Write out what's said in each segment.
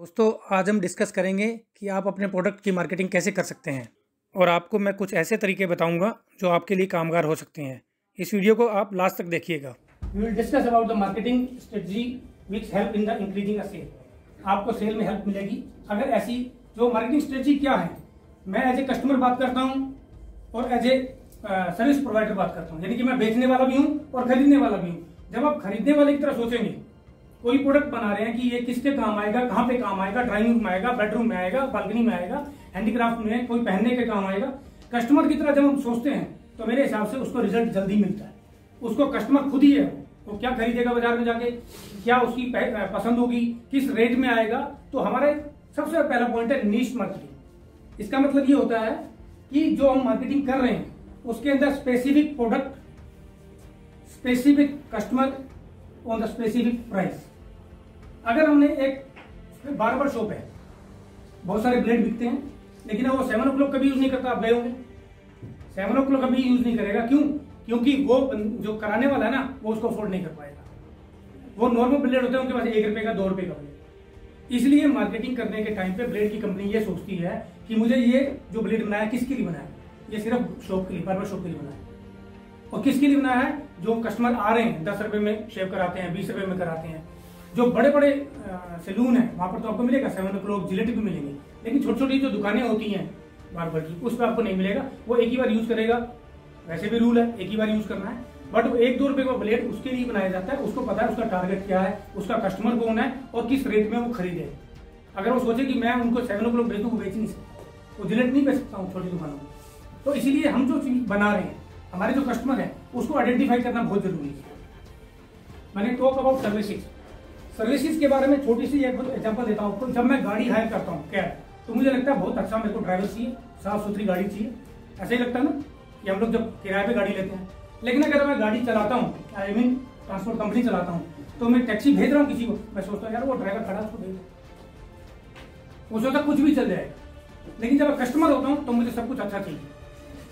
दोस्तों, आज हम डिस्कस करेंगे कि आप अपने प्रोडक्ट की मार्केटिंग कैसे कर सकते हैं। और आपको मैं कुछ ऐसे तरीके बताऊँगा जो आपके लिए कामगार हो सकते हैं। इस वीडियो को आप लास्ट तक देखिएगा। Marketing strategy which help in the increasing sale आपको सेल में हेल्प मिलेगी। अगर ऐसी जो मार्केटिंग स्ट्रेटजी क्या है, मैं एज ए कस्टमर बात करता हूँ और एज ए सर्विस प्रोवाइडर बात करता हूँ। यानी कि मैं बेचने वाला भी हूँ और खरीदने वाला भी हूँ। जब आप खरीदने वाले की तरह सोचेंगे कोई प्रोडक्ट बना रहे हैं कि ये किसके काम आएगा, कहाँ पे काम आएगा ड्राइंग रूम में आएगा बेडरूम में आएगा बालकनी में आएगा हैंडीक्राफ्ट में कोई पहनने के काम आएगा। कस्टमर की तरह जब हम सोचते हैं तो मेरे हिसाब से उसको रिज़ल्ट जल्दी मिलता है। उसको कस्टमर खुद ही है, वो क्या खरीदेगा बाज़ार में जाके, क्या उसकी पसंद होगी, किस रेट में आएगा तो हमारा सबसे पहला पॉइंट है नीच मार्केटिंग इसका मतलब ये होता है कि जो हम मार्केटिंग कर रहे हैं, उसके अंदर specific product specific customer on the specific price अगर हमने एक बार बार शॉप है, बहुत सारे ब्लेड बिकते हैं, लेकिन वो सेवन ओ क्लॉक कभी यूज़ नहीं करता, आप गए होंगे। सेवन ओ क्लॉक कभी यूज़ नहीं करेगा। क्यों? क्योंकि वो जो कराने वाला है ना, वो उसको अफोर्ड नहीं कर पाएगा। वो नॉर्मल ब्लेड होते हैं, उनके पास एक रुपए का, दो रुपए का ब्लेड। इसलिए मार्केटिंग करने के टाइम पे ब्लेड की कंपनी ये सोचती है कि मुझे ये जो ब्लेड बनाया, किसके लिए बनाया? ये सिर्फ़ शॉप के लिए बार शॉप के लिए बनाया। और किसके लिए बनाया है? जो कस्टमर आ रहे हैं, दस रुपए में शेव कराते हैं, बीस रुपए में कराते हैं। जो बड़े बड़े सैलून है, वहाँ पर तो आपको मिलेगा सेवन ओ क्लॉक जिलेटी भी मिलेंगे। लेकिन छोटी छोटी जो दुकानें होती हैं बार की, उस पर आपको नहीं मिलेगा। वो एक ही बार यूज़ करेगा। वैसे भी रूल है, एक ही बार यूज़ करना है। बट वो एक दो रुपए का ब्लेड उसके लिए बनाया जाता है, उसको पता है, उसका टारगेट क्या है, उसका कस्टमर कौन है और किस रेट में वो खरीदे। अगर वो सोचे कि मैं उनको सेवन ओ क्लॉक बेचू बेच नहीं। वो जिलेट नहीं बेच सकता हूँ छोटी दुकानों में। तो इसीलिए हम जो चीज़ बना रहे हैं, हमारे जो कस्टमर है, उसको आइडेंटिफाई करना बहुत ज़रूरी है। मैंने टॉक अबाउट सर्विसेज़ सर्विसेज़ के बारे में छोटी सी एक एग्जांपल देता हूँ। तो जब मैं गाड़ी हायर करता हूँ कैब तो मुझे लगता है बहुत अच्छा मेरे को ड्राइवर चाहिए साफ़ सुथरी गाड़ी चाहिए। ऐसा ही लगता है ना कि हम लोग जब किराए पे गाड़ी लेते हैं। लेकिन अगर मैं गाड़ी चलाता हूँ आई मीन ट्रांसपोर्ट कंपनी चलाता हूँ तो मैं टैक्सी भेज रहा हूँ किसी को, मैं सोचता हूँ, यार, वो ड्राइवर खड़ा उसको भेज वो सोचता कुछ भी चल जाएगा। लेकिन जब कस्टमर होता हूँ तो मुझे सब कुछ अच्छा चाहिए।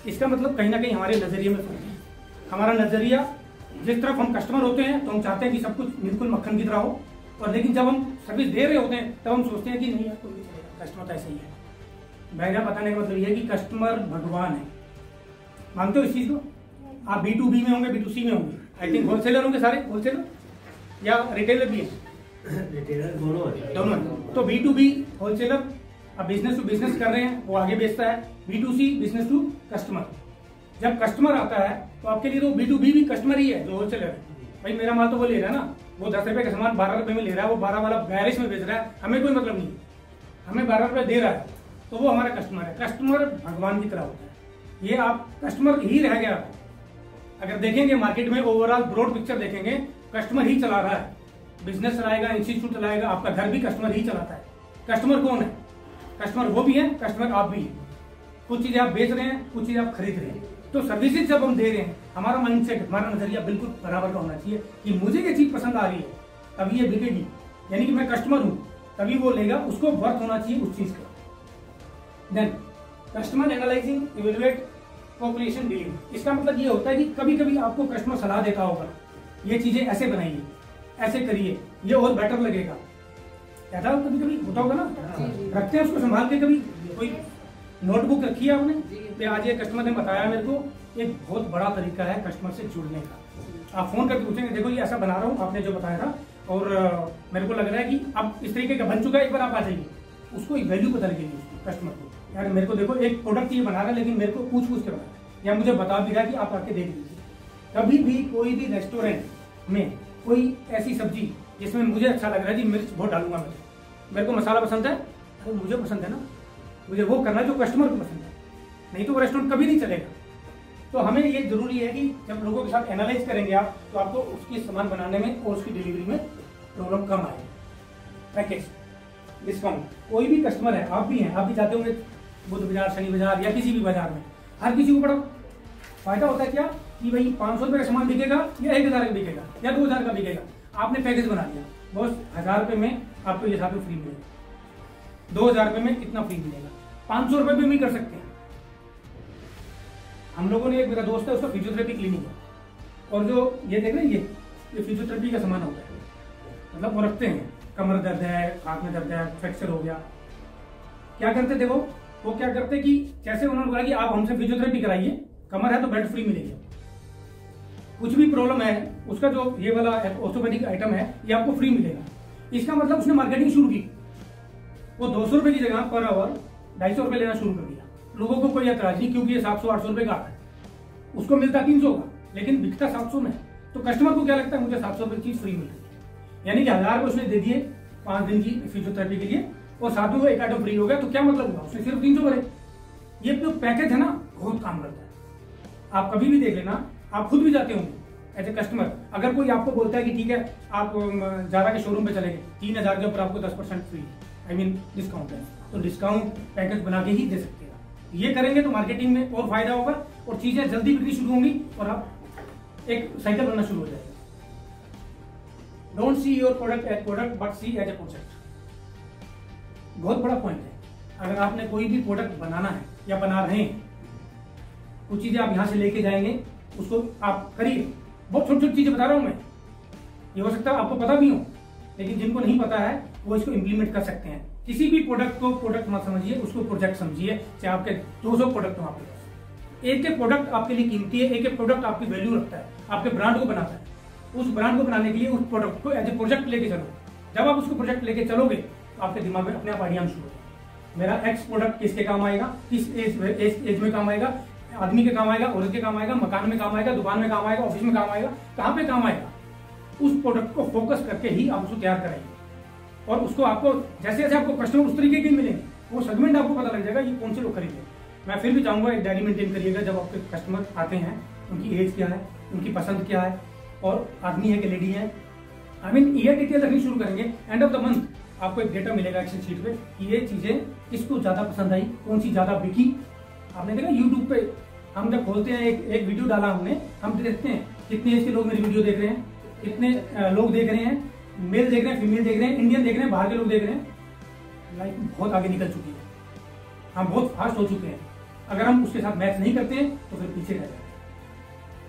इसका मतलब कहीं ना कहीं हमारे नज़रिए में फ़र्क है। हमारा नज़रिया, जिस तरफ़ हम कस्टमर होते हैं तो हम चाहते हैं कि सब कुछ बिल्कुल मक्खन की तरह हो। और लेकिन जब हम सर्विस दे रहे होते हैं तब हम सोचते हैं कि नहीं यार कोई कस्टमर तो ऐसे ही है। मेरा बताने का मतलब ये है कि कस्टमर भगवान है। मानते हो इस चीज़ को? आप बी टू बी में होंगे बी टू सी में होंगे। आई थिंक होलसेलर होंगे सारे? होलसेलर या रिटेलर भी है? रिटेलर दोनों दोनों तो बी टू बी होलसेलर अब बिज़नेस टू बिज़नेस कर रहे हैं वो आगे बेचता है। B to C business to customer जब कस्टमर आता है तो आपके लिए तो बी टू बी भी कस्टमर ही है जो होलसेलर है। भाई मेरा माल तो वो ले रहा है ना। वो दस रुपए का सामान बारह रुपए में ले रहा है, वो बारह वाला बैरिश में बेच रहा है। हमें कोई मतलब नहीं। हमें बारह रुपए दे रहा है तो वो हमारा कस्टमर है। कस्टमर भगवान की तरह होता है। ये आप कस्टमर ही रह गया। अगर देखेंगे मार्केट में ओवरऑल ब्रॉड पिक्चर देखेंगे कस्टमर ही चला रहा है। बिज़नेस चलाएगा इंस्टीट्यूट चलाएगा, आपका घर भी कस्टमर ही चलाता है। कस्टमर कौन है? कस्टमर वो भी है कस्टमर आप भी है। कुछ चीज़ें आप बेच रहे हैं, कुछ चीज़ें आप खरीद रहे हैं। तो सर्विसेज़ जब हम दे रहे हैं हमारा माइंडसेट हमारा नज़रिया बिल्कुल बराबर का होना चाहिए कि मुझे ये चीज़ पसंद आ रही है तभी ये बिकेगी। यानी कि मैं कस्टमर हूँ तभी वो लेगा उसको वर्थ होना चाहिए उस चीज़ का। Then customer analysing evaluate population dealing इसका मतलब ये होता है कि कभी कभी आपको कस्टमर सलाह देता होगा ये चीज़ें ऐसे बनाइए ऐसे करिए ये और बेटर लगेगा। ऐसा कभी कभी होता होगा ना? रखते हैं उसको संभाल के कभी? कोई नोटबुक रखी है आपने? आज ये कस्टमर ने बताया मेरे को, एक बहुत बड़ा तरीका है कस्टमर से जुड़ने का। आप फ़ोन करके पूछेंगे, देखो ये ऐसा बना रहा हूँ, आपने जो बताया था, और मेरे को लग रहा है कि अब इस तरीके का बन चुका है, एक बार आप आ जाइए। उसको एक वैल्यू पता उसकी कस्टमर को। यार, मेरे को देखो, एक प्रोडक्ट ये बना रहा है, लेकिन मेरे को पूछ पूछ के बना या मुझे बता भी रहा है कि आप आके देख लीजिए। कभी भी कोई भी रेस्टोरेंट में कोई ऐसी सब्ज़ी जिसमें मुझे अच्छा लग रहा है, जी, मिर्च बहुत डालूँगा मैं। मेरे को मसाला पसंद है? अरे, मुझे पसंद है ना। मुझे वो करना जो कस्टमर को पसंद है। नहीं तो वो रेस्टोरेंट कभी नहीं चलेगा। तो हमें ये ज़रूरी है कि जब लोगों के साथ एनालाइज करेंगे आप तो आपको उसकी सामान बनाने में और उसकी डिलीवरी में प्रॉब्लम कम आए। पैकेज डिस्काउंट कोई भी कस्टमर है, आप भी हैं, आप भी जाते होंगे बुद्ध बाज़ार, शनि बाज़ार या किसी भी बाज़ार में, हर किसी को बड़ा फ़ायदा होता है क्या? कि भाई पाँच सौ रुपए का सामान बिकेगा या एक हज़ार का बिकेगा या दो हज़ार का बिकेगा। आपने पैकेज बना लिया, बस हज़ार रुपये में आपको ये साथ फ्री मिलेगा। दो हज़ार रुपये में इतना फ्री मिलेगा। पाँच सौ रुपये भी भी कर सकते हम लोगों ने, एक मेरा दोस्त है, उसका फिजियोथेरेपी क्लिनिक है। और जो ये देख रहे हैं, ये ये फिजियोथेरेपी का सामान होता है। मतलब वो रखते हैं, कमर दर्द है, हाथ में दर्द है फ्रैक्चर हो गया। क्या करते देखो वो? क्या करते कि जैसे उन्होंने बोला कि आप हमसे फिजियोथेरेपी कराइए, कमर है तो बेड फ्री मिलेगी। कुछ भी प्रॉब्लम है, उसका जो ये वाला ऑर्थोपेडिक आइटम है, ये आपको फ्री मिलेगा। इसका मतलब उसने मार्केटिंग शुरू की। वो दो सौ रुपए की जगह पर आवर ढाई सौ रुपए लेना शुरू कर लोगों को कोई एतराज़ नहीं क्योंकि ये सात सौ, आठ सौ रुपए का आता है। उसको मिलता तीन सौ का, लेकिन बिकता सात सौ में। तो कस्टमर को क्या लगता है, मुझे सात सौ रुपए चीज़ फ्री मिल रही यानी कि हज़ार रुपए उसने दे दिए पाँच दिन की फिजियोथेरेपी के लिए, और सातों को एक आइटम फ्री हो गया तो क्या मतलब हुआ? उसने सिर्फ़ तीन सौ भरे। ये जो पैकेज है ना, बहुत काम करता है। आप कभी भी देख लेना, आप खुद भी जाते होंगे एज ए कस्टमर अगर कोई आपको बोलता है कि ठीक है, आप जारा के शोरूम पे चले गए, तीन हज़ार के ऊपर आपको दस percent free I mean discount है। तो डिस्काउंट पैकेज बना के ही दे सकते हैं। ये करेंगे तो मार्केटिंग में और फ़ायदा होगा और चीज़ें जल्दी बिकनी शुरू होंगी और आप एक साइकिल बनना शुरू हो जाएगा। Don't see your product as product but see as a project बहुत बड़ा पॉइंट है। अगर आपने कोई भी प्रोडक्ट बनाना है या बना रहे हैं, कुछ चीज़ें आप यहाँ से लेके जाएँगे, उसको आप करिए। बहुत छोटी छोटी चीज़ें बता रहा हूँ मैं। ये हो सकता है आपको पता भी हो, लेकिन जिनको नहीं पता है, वो इसको इम्प्लीमेंट कर सकते हैं। किसी भी प्रोडक्ट को प्रोडक्ट मत समझिए, उसको प्रोजेक्ट समझिए, चाहे आपके 200 प्रोडक्ट हो आपके पास। एक एक प्रोडक्ट आपके लिए कीमती है, एक एक प्रोडक्ट आपकी वैल्यू रखता है, आपके ब्रांड को बनाता है। उस ब्रांड को बनाने के लिए उस प्रोडक्ट को एज ए प्रोजेक्ट लेके चलो। जब आप उसको प्रोजेक्ट लेके चलोगे तो आपके दिमाग में अपने आप आइडिया शुरू होगा। मेरा एक्स प्रोडक्ट किसके काम आएगा, किस एज एज में काम आएगा, आदमी के काम आएगा, औरत के काम आएगा, मकान में काम आएगा, दुकान में काम आएगा ऑफ़िस में काम आएगा, कहाँ पे काम आएगा? उस प्रोडक्ट को फोकस करके ही आप उसको तैयार करेंगे और उसको आपको, जैसे जैसे आपको कस्टमर उस तरीके के मिलेंगे वो सेगमेंट आपको पता लग जाएगा ये कौन से लोग खरीदे। मैं फिर भी चाहूँगा एक डायरी मेंटेन करिएगा, जब आपके कस्टमर आते हैं, उनकी एज क्या है, उनकी पसंद क्या है, और आदमी है कि लेडी है। आई मीन ये डिटेल रखनी शुरू करेंगे। एंड ऑफ़ द मंथ आपको एक डेटा मिलेगा एक्सेल शीट पे कि ये चीज़ें किसको ज़्यादा पसंद आई, कौन सी ज़्यादा बिकी। आपने देखा यूट्यूब पे हम जब खोलते हैं, एक एक वीडियो डाला हमने, हम देखते हैं कितने एज के लोग मेरी वीडियो देख रहे हैं, कितने लोग देख रहे हैं। मेल देख रहे हैं फीमेल देख रहे हैं इंडियन देख रहे हैं, बाहर के लोग देख रहे हैं। लाइफ बहुत आगे निकल चुकी है। हम बहुत फास्ट हो चुके हैं। अगर हम उसके साथ मैच नहीं करते तो फिर पीछे रह जाते हैं।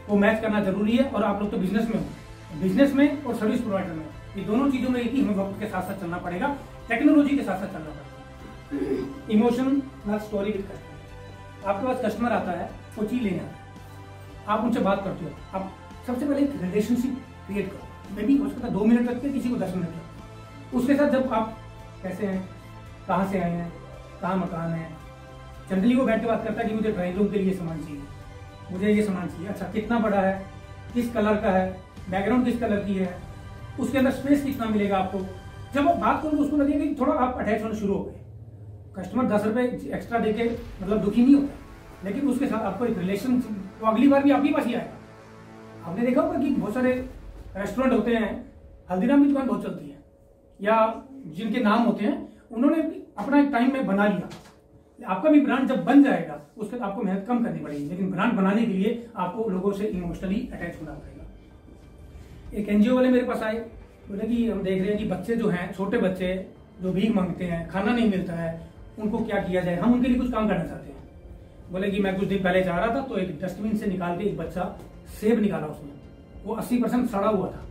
वो मैच करना ज़रूरी है और आप लोग तो बिज़नेस में हो। बिज़नेस में और सर्विस प्रोवाइडर में ये दोनों चीज़ों में एक ही हमें वक्त के साथ साथ चलना पड़ेगा। टेक्नोलॉजी के साथ साथ चलना पड़ेगा। Emotion plus story with customer आपके पास कस्टमर आता है, वो चीज़ लेने आप उनसे बात करते हो। आप सबसे पहले एक रिलेशनशिप क्रिएट करो। मे भी हो सकता है दो मिनट लगते किसी को दस मिनट लगते उसके साथ जब आप कैसे हैं, कहाँ से आए हैं, कहाँ मकान है, जनरली वो बैठ के बात करता है कि मुझे ड्राइंग रूम के लिए सामान चाहिए। मुझे ये सामान चाहिए। अच्छा कितना बड़ा है, किस कलर का है, बैकग्राउंड किस कलर की है, उसके अंदर स्पेस कितना मिलेगा आपको? जब आप बात करोगे, उसको लगेगा कि थोड़ा आप अटैच होना शुरू हो गए। कस्टमर दस रुपये एक्स्ट्रा देके मतलब दुखी नहीं होता लेकिन उसके साथ आपको एक रिलेशन वो अगली बार भी आपके पास ही आएगा। आपने देखा होगा कि बहुत सारे रेस्टोरेंट होते हैं, हल्दीराम की दुकान बहुत चलती है, या जिनके नाम होते हैं, उन्होंने अपना एक टाइम में बना लिया। आपका भी ब्रांड जब बन जाएगा उसके बाद आपको मेहनत कम करनी पड़ेगी, लेकिन ब्रांड बनाने के लिए आपको लोगों से इमोशनली अटैच होना पड़ेगा। एक एनजीओ वाले मेरे पास आए, बोले कि हम देख रहे हैं कि बच्चे जो हैं, छोटे बच्चे, जो भीख मांगते हैं, खाना नहीं मिलता है, उनको क्या किया जाए? हम उनके लिए कुछ काम करना चाहते हैं। बोले कि मैं कुछ दिन पहले जा रहा था तो एक डस्टबिन से निकाल के एक बच्चा सेब निकाला उसने। वो 80 परसेंट सड़ा हुआ था।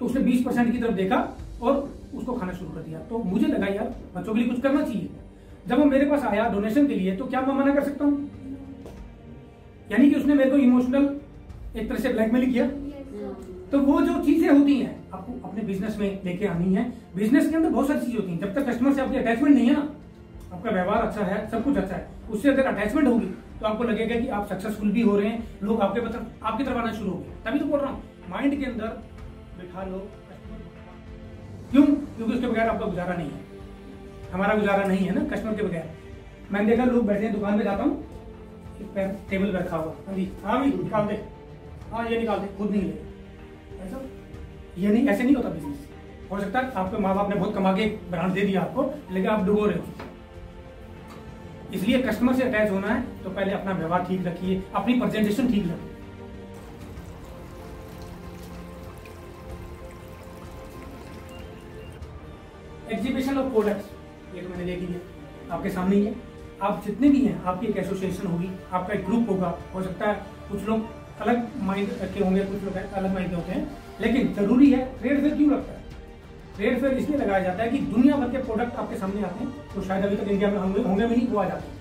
तो उसने 20 परसेंट की तरफ़ देखा और उसको खाना शुरू कर दिया। तो मुझे लगा, यार, बच्चों के लिए कुछ करना चाहिए। जब वो मेरे पास आया डोनेशन के लिए तो क्या मैं मना कर सकता हूँ? यानी कि उसने मेरे को इमोशनल एक तरह से ब्लैकमेल किया? तो वो जो चीज़ें होती हैं, आपको अपने बिज़नेस में लेके आनी है। बिज़नेस के अंदर बहुत सारी चीज़ें होती हैं। जब तक कस्टमर से आपकी अटैचमेंट नहीं है ना, आपका व्यवहार अच्छा है, सब कुछ अच्छा है, उससे अगर अटैचमेंट होगी तो आपको लगेगा कि आप सक्सेसफुल भी हो रहे हैं, लोग आपके तरफ़ आपकी तरफ़ आना शुरू हो गए। तभी तो बोल रहा हूँ माइंड के अंदर बिठा लो। क्यों? क्योंकि उसके बगैर आपका गुजारा नहीं है। हमारा गुजारा नहीं है ना कस्टमर के बगैर। मैंने देखा लोग बैठे हैं, दुकान पे जाता हूँ टेबल पे रखा हुआ। हाँ जी। हाँ भी निकाल दे। हाँ ये निकाल दे, खुद नहीं ले। ऐसा? ये नहीं, ऐसे नहीं होता बिज़नेस हो सकता है आपके माँ बाप ने बहुत कमा के ब्रांड दे दिया आपको, लेकिन आप डुबो रहे हो। इसलिए कस्टमर से अटैच होना है तो पहले अपना व्यवहार ठीक रखिए, अपनी प्रेजेंटेशन ठीक रखिए। एग्जीबिशन ऑफ़ प्रोडक्ट्स ये तो मैंने देख लिया आपके सामने ही है। आप जितने भी हैं, आपकी एक एसोसिएशन होगी, आपका एक ग्रुप होगा, हो सकता है कुछ लोग अलग माइंड के होंगे, कुछ लोग अलग माइंड के होते हैं, लेकिन ज़रूरी है ट्रेड फेयर क्यों लगता है? ट्रेड फेयर इसलिए लगाया जाता है कि दुनिया भर के प्रोडक्ट आपके सामने आते हैं तो शायद अभी तक इंडिया में होंगे होंगे भी नहीं वो आ जाते हैं।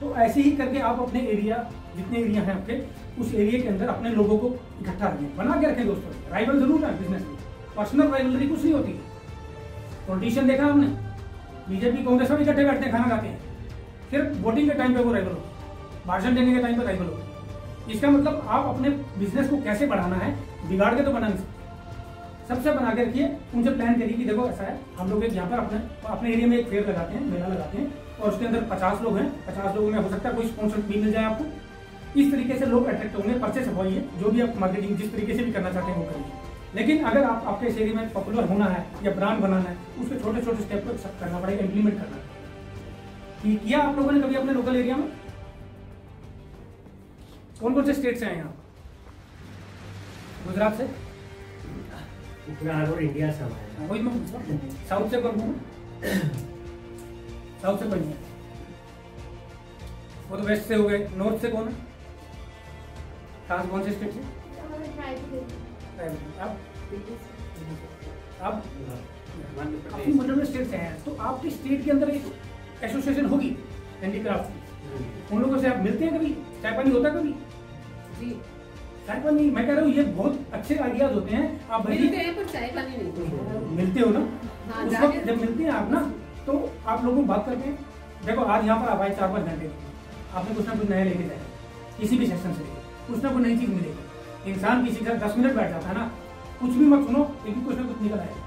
तो ऐसे ही करके आप अपने एरिया जितने एरिया हैं आपके, उस एरिया के अंदर अपने लोगों को इकट्ठा रखें, बना के रखें दोस्तों। राइवल ज़रूर है बिज़नेस में। पर्सनल राइवलरी कुछ नहीं होती। है पॉलिटिशियन देखा हमने बीजेपी कांग्रेस में इकट्ठे बैठते हैं, खाना खाते हैं। फिर वोटिंग के टाइम पे वो राइवल होते भाषण देने के टाइम पे राइवल होते इसका मतलब आप अपने बिज़नेस को कैसे बढ़ाना है, बिगाड़ के तो बना नहीं सकते सबसे बना के रखिए उनसे प्लान करिए कि देखो ऐसा है, हम लोग एक यहाँ पर अपने अपने एरिया में एक फेयर लगाते हैं, मेला लगाते हैं, और उसके अंदर पचास लोग हैं। पचास लोगों में हो सकता है कोई स्पॉन्सर भी मिल जाए आपको। इस तरीके से लोग अट्रैक्ट होंगे परचेस होइए जो भी आप मार्केटिंग जिस तरीके से भी करना चाहते हैं वो करिए। लेकिन अगर आप, आपके इस एरिया में पॉपुलर होना है या ब्रांड बनाना है, उसके छोटे छोटे स्टेप पर सब करना पड़ेगा इंप्लीमेंट करना कि किया आप लोगों ने कभी अपने लोकल एरिया में? कौन कौन से स्टेट से आए यहाँ? गुजरात से? और इंडिया से हमारे वही मैं हूँ। साउथ से कौन कौन साउथ से कौन वो तो वेस्ट से हो गए। नॉर्थ से कौन है? कहाँ कौन से स्टेट से? आप? आप? अपनी मतलब स्टेट से हैं। तो आपके स्टेट के अंदर एक एसोसिएशन होगी हैंडीक्राफ्ट की। उन लोगों से आप मिलते हैं कभी? चाय पानी होता कभी? जी। चाय पानी मैं कह रहा हूँ ये बहुत अच्छे आइडियाज़ होते हैं। आप मिलते हैं पर चाय पानी नहीं मिलते हो ना? हाँ, उस वक्त जब मिलते हैं आप ना तो आप लोगों बात करते हैं। देखो आज यहाँ पर आप आए चार पाँच घंटे आपने कुछ ना कुछ नया लेके जाए किसी भी सेशन से कुछ ना कुछ नई चीज़ मिलेगी। इंसान किसी के साथ दस मिनट बैठ जाता है ना कुछ भी मत सुनो लेकिन कुछ ना कुछ निकल आएगा।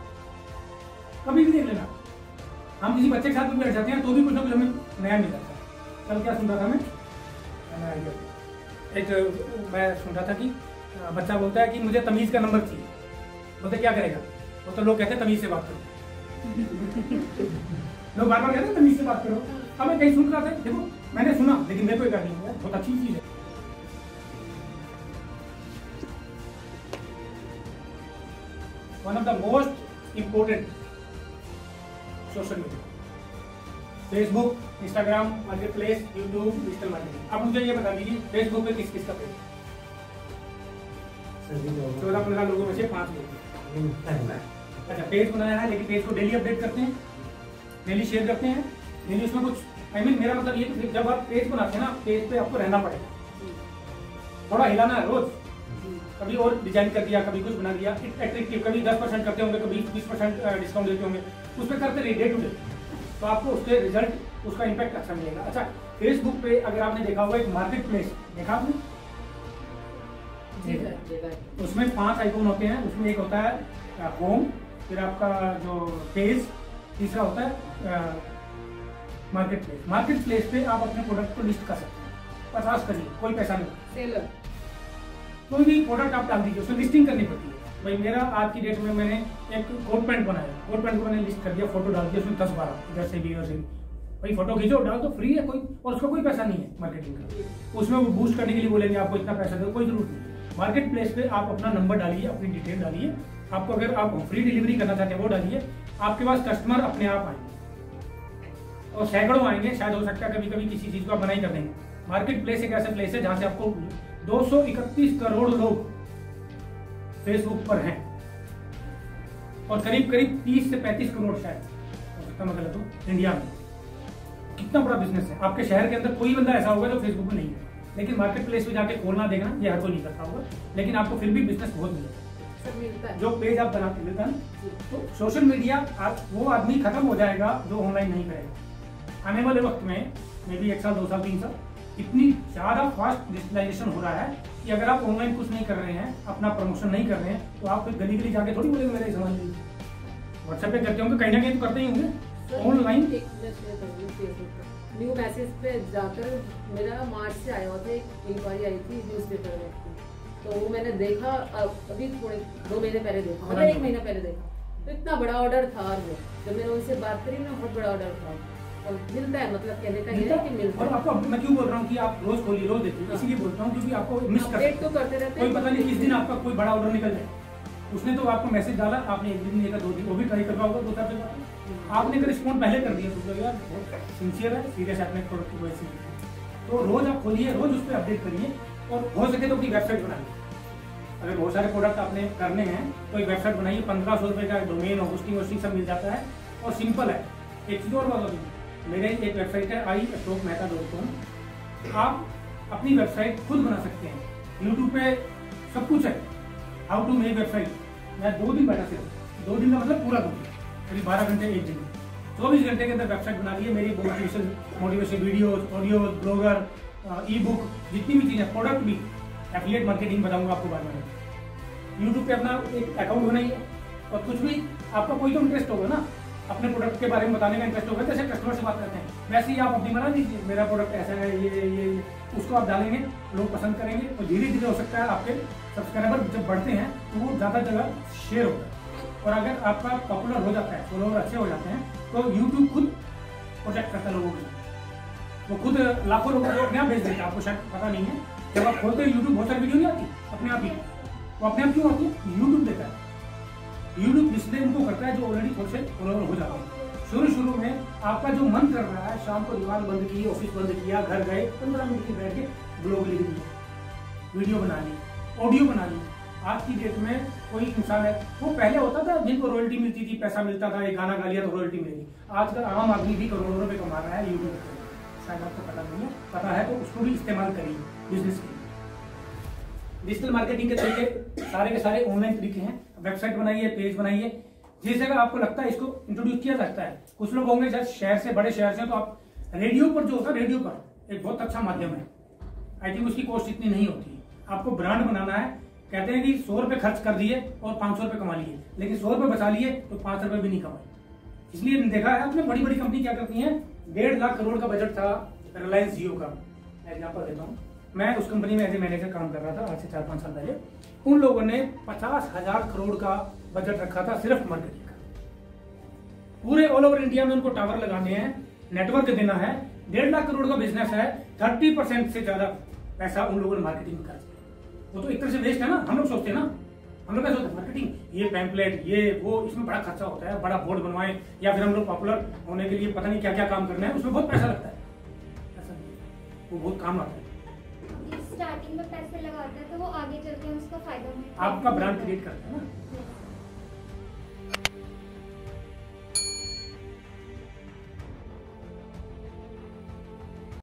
कभी भी देख लेना। हम किसी बच्चे के साथ भी बैठ जाते हैं तो भी कुछ ना कुछ हमें नया मिल जाता है। कल क्या सुन रहा था मैं। एक मैं सुन रहा था कि बच्चा बोलता है कि मुझे तमीज का नंबर चाहिए। बोलते क्या करेगा? वो तो लोग कहते हैं तमीज से बात करो। लोग बार बार कहते हैं तमीज से बात करो। अब मैं कहीं सुन रहा था देखो मैंने सुना लेकिन मेरे को एक नहीं हुआ बहुत अच्छी चीज़ है। One of the most important social media Facebook Instagram marketplace YouTube digital marketing अब मुझे ये बता दीजिए फेसबुक पे किस किस का पेज चौदह पंद्रह लोगों में से पाँच लोग। अच्छा पेज बनाया है लेकिन पेज को डेली अपडेट करते हैं डेली शेयर करते हैं डेली उसमें कुछ आई मीन मेरा मतलब ये कि जब आप पेज बनाते हैं ना पेज पे आपको रहना पड़ेगा। थोड़ा हिलाना है रोज। कभी और डिज़ाइन कर दिया कभी कुछ बना दिया अट्रैक्टिव कभी दस परसेंट करते होंगे कभी बीस परसेंट डिस्काउंट देते होंगे। उस पर करते रहिए डे टू डे तो आपको उसके रिज़ल्ट उसका इम्पैक्ट अच्छा मिलेगा। अच्छा फेसबुक पे अगर आपने देखा होगा एक मार्केट प्लेस देखा आपने। उसमें पाँच आइकॉन होते हैं। उसमें एक होता है होम फिर आपका जो पेज तीसरा होता है मार्केट प्लेस मार्केट प्लेस पे आप अपने प्रोडक्ट को लिस्ट कर सकते हैं। पचास करिए कोई पैसा नहीं। सेलर कोई भी प्रोडक्ट आप डाल दीजिए उसमें लिस्टिंग करनी पड़ती है। भाई मेरा आज की डेट में मैंने एक कोट पैंट बनाया। कोट पैंट को मैंने लिस्ट कर दिया फ़ोटो डाल दिया उसमें दस बारह इधर से भी इधर से भी। भाई फ़ोटो खींचो, डाल दो फ्री है कोई, और उसका कोई पैसा नहीं है मार्केटिंग का। उसमें वो बूस्ट करने के लिए बोलेंगे, आपको इतना पैसा दो, कोई ज़रूरत नहीं मार्केट प्लेस पे आप अपना नंबर डालिए, अपनी डिटेल डालिए। आपको अगर आप फ्री डिलीवरी करना चाहते हैं, वो डालिए। आपके पास कस्टमर अपने आप आएँगे। और सैकड़ों आएँगे, शायद हो सकता है कभी कभी किसी चीज़ को आप ही कर देंगे। मार्केट प्लेस एक ऐसा प्लेस है जहाँ से आपको 231 करोड़ लोग फेसबुक पर हैं। और करीब करीब 30 से 35 करोड़ शायद, हो सकता मैं गलत हूँ इंडिया में। कितना बड़ा बिज़नेस है। आपके शहर के अंदर कोई बंदा ऐसा होगा जो फेसबुक में नहीं है। लेकिन मार्केट प्लेस पे जाके खोलना देखना ये हर कोई नहीं करता होगा। लेकिन आपको फिर भी बिज़नेस बहुत मिलता है। जो पेज आप बनाते मिलता है तो सोशल मीडिया आप वो आदमी खत्म हो जाएगा जो ऑनलाइन नहीं करेगा। आने वाले वक्त में मे बी एक साल दो साल तीन साल इतनी ज़्यादा फास्ट डिजिटलाइजेशन हो रहा है कि अगर आप ऑनलाइन कुछ नहीं कर रहे हैं अपना प्रमोशन नहीं कर रहे हैं तो आप फिर गली गली जाके थोड़ी बोलेंगे मेरे सामान लीजिए व्हाट्सएप पे करते होंगे कहीं ना कहीं तो करते ही होंगे। ऑनलाइन न्यू मैसेज पे जाकर मेरा मार्च से आया हुआ था एक इंक्वायरी आई थी न्यूज़ पेपर में। तो वो मैंने देखा अभी थोड़े दो महीने पहले देखा मतलब एक महीना पहले देखा। तो इतना बड़ा ऑर्डर था और वो। जब मैंने उनसे बात करी ना बहुत बड़ा ऑर्डर था। और मिलता है मतलब कहने का ये है कि मिलता और है। आपको मैं क्यों बोल रहा हूँ कि आप रोज खोलिए रोज देखिए इसीलिए बोलता हूँ क्योंकि आपको मिस कर अपडेट सकते तो करते रहते कोई पता नहीं किस दिन आपका कोई बड़ा ऑर्डर निकल जाए। उसने तो आपको मैसेज डाला आपने एक दिन देखा दो दिन वो भी ट्राई कर रहा होगा दो चार दिन आपने अगर रिस्पॉन्ड पहले कर दिया? तो यार, बहुत सिंसियर है सीरियस है, अपने प्रोडक्ट को ऐसे तो रोज आप खोलिए, रोज उस पर अपडेट करिए और हो सके तो अपनी वेबसाइट बनाइए। अगर बहुत सारे प्रोडक्ट आपने करने हैं तो एक वेबसाइट बनाइए, पंद्रह सौ रुपये का डोमेन और होस्टिंग वोस्टिंग सब मिल जाता है। और सिंपल है। एक चीज़ और बात मेरे एक वेबसाइट है I Ashok Mehta dot com आप अपनी वेबसाइट खुद बना सकते हैं। यूट्यूब पे सब कुछ है। हाउ टू मेक वेबसाइट मैं दो दिन बैठा सिर्फ़। दो दिन का मतलब पूरा दो दिन। करीब बारह घंटे एक दिन। चौबीस घंटे के अंदर वेबसाइट बना ली है। मेरी motivation motivation video audio blogger e book जितनी भी चीज़ें प्रोडक्ट भी एफिलिएट मार्केटिंग बताऊँगा आपको बाद में। यूट्यूब पे अपना एक अकाउंट होना बनाइए। और कुछ भी आपका कोई तो इंटरेस्ट होगा ना, अपने प्रोडक्ट के बारे में बताने का इंटरेस्ट होगा। जैसे कस्टमर से बात करते हैं। वैसे ही आप अपनी बना दीजिए मेरा प्रोडक्ट ऐसा है, ये ये उसको आप डालेंगे, लोग पसंद करेंगे। और धीरे धीरे हो सकता है आपके सब्सक्राइबर जब बढ़ते हैं तो वो ज़्यादा जगह शेयर होता है और अगर आपका पॉपुलर हो जाता है फॉलोअर अच्छे हो जाते हैं तो यूट्यूब खुद प्रोजेक्ट करता है लोगों को। वो खुद लाखों लोगों को अपने आप भेज देता है, आपको शायद पता नहीं है। जब आप खोलते हैं यूट्यूब बहुत सारी वीडियो नहीं आती, अपने आप ही। वो अपने आप क्यों आती है? यूट्यूब देता है। यूट्यूब डिस्प्ले उनको करता है जो ऑलरेडी थोड़े से फॉलोअर हो जाते हैं। शुरू शुरू में आपका जो मन कर रहा है, शाम को दुकान बंद की ऑफ़िस बंद किया, घर गए, पंद्रह मिनट की बैठ के ब्लॉग लिख दिया वीडियो बना ली ऑडियो बना ली आज की डेट में कोई इंसान है। वो पहले होता था, जिनको रॉयल्टी मिलती थी, पैसा मिलता था एक गाना गा लिया तो रॉयल्टी मिलेगी आज का आम आदमी भी करोड़ों रुपए कमा रहा है यूट्यूब पर शायद आपको पता नहीं है। पता है तो उसको भी इस्तेमाल करिए बिज़नेस के डिजिटल मार्केटिंग के तरीके सारे के सारे ऑनलाइन तरीके हैं। वेबसाइट बनाइए पेज बनाइए। जिस जगह आपको लगता है इसको इंट्रोड्यूस किया सकता है, कुछ लोग होंगे जब शहर से, बड़े शहर से तो आप रेडियो पर जो होता है रेडियो पर। एक बहुत अच्छा माध्यम है। आई थिंक उसकी कॉस्ट इतनी नहीं होती। आपको ब्रांड बनाना है कहते हैं कि सौ रुपए खर्च कर दिए और पाँच सौ रुपए कमा लिए, लेकिन सौ रुपए बचा लिए तो पाँच रुपए भी नहीं कमाए। इसलिए देखा है, आपने बड़ी बड़ी कंपनी क्या करती है? डेढ़ लाख करोड़ का बजट था रिलायंस जियो का। एग्ज़ाम्पल देता हूँ। मैं उस कंपनी में एज ए मैनेजर काम कर रहा था आज से चार पाँच साल पहले। उन लोगों ने पचास हज़ार करोड़ का बजट रखा था सिर्फ़ मार्केटिंग का। पूरे ऑल ओवर इंडिया में उनको टावर लगाने हैं नेटवर्क देना है। डेढ़ लाख करोड़ का बिज़नेस है थर्टी परसेंट से ज़्यादा पैसा उन लोगों ने मार्केटिंग में खर्च वो तो एक तरह से वेस्ट है ना। हम लोग सोचते हैं ना। हम लोग क्या सोचते हैं मार्केटिंग ये पैम्पलेट ये वो इसमें बड़ा खर्चा होता है बड़ा बोर्ड बनवाए या फिर हम लोग पॉपुलर होने के लिए पता नहीं क्या क्या काम करना है उसमें बहुत पैसा लगता है। ऐसा वो बहुत काम आता है। स्टार्टिंग में पैसे लगाते हैं तो वो आगे चल के उसका फ़ायदा आपका ब्रांड क्रिएट करता है ना।